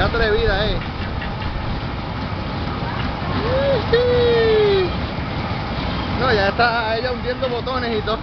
Qué atrevida, eh. No, ya está ella hundiendo botones y todo.